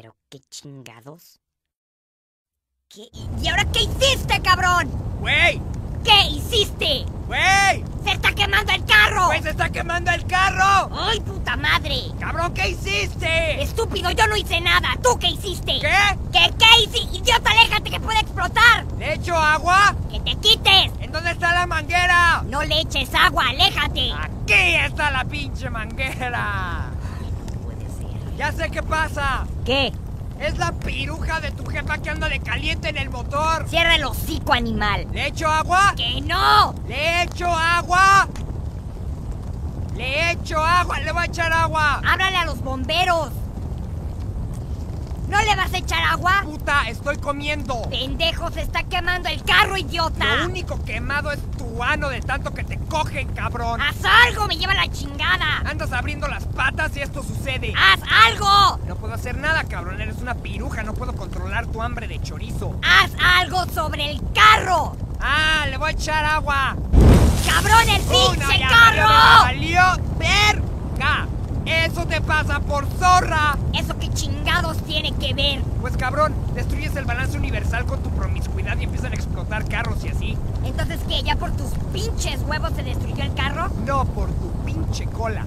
Pero qué chingados. ¿Qué? ¿Y ahora qué hiciste, cabrón? ¡Güey! ¿Qué hiciste? ¡Güey! ¡Se está quemando el carro! ¡Güey, se está quemando el carro! ¡Ay, puta madre! ¡Cabrón, qué hiciste! Estúpido, yo no hice nada. ¿Tú qué hiciste? ¿Qué? ¿Qué, qué hiciste? ¡Idiota, aléjate que puede explotar! ¿Le echo agua? ¡Que te quites! ¿En dónde está la manguera? No le eches agua, aléjate. Aquí está la pinche manguera. Ya sé qué pasa. ¿Qué? Es la piruja de tu jefa que anda de caliente en el motor. Cierra el hocico, animal. ¿Le echo agua? ¡Que no! ¿Le echo agua? ¿Le echo agua? ¿Le voy a echar agua? Háblale a los bomberos. ¿No le vas a echar agua? Puta, estoy comiendo. Pendejo, se está quemando el carro, idiota. Lo único quemado es tu ano de tanto que te cogen, cabrón. ¡Haz algo! ¡Me lleva la chingada! Andas abriendo las patas y esto sucede. ¡Haz algo! No puedo hacer nada, cabrón. Eres una piruja. No puedo controlar tu hambre de chorizo. ¡Haz algo sobre el carro! Ah, le voy a echar agua. ¡Cabrón, el pinche carro! valió verga. Eso te pasa por zorra. ¿Eso qué chingados tiene que ver? Pues cabrón, destruyes el balance universal con tu promiscuidad y empiezan a explotar carros y así. Entonces, ¿qué? ¿Ya por tus pinches huevos se destruyó el carro? No por tu pinche cola.